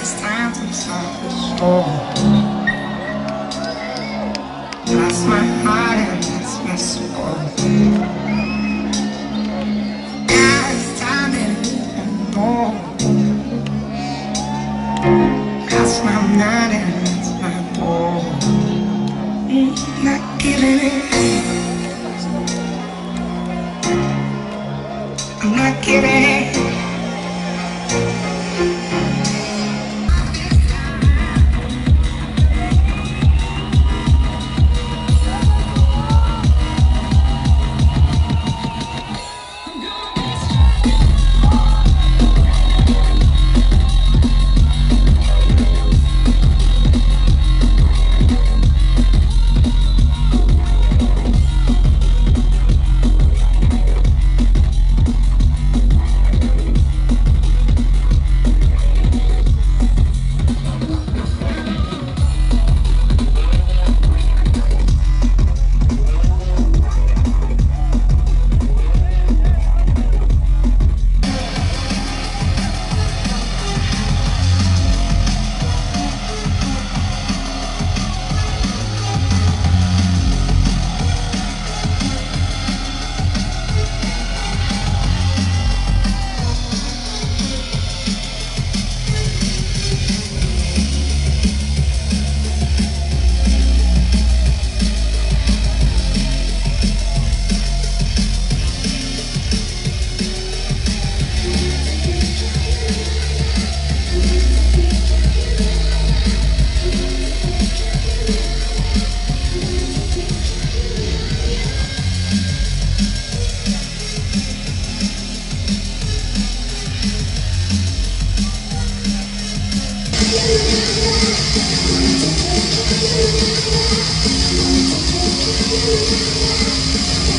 It's time to start the oh. storm. That's my heart Thank you.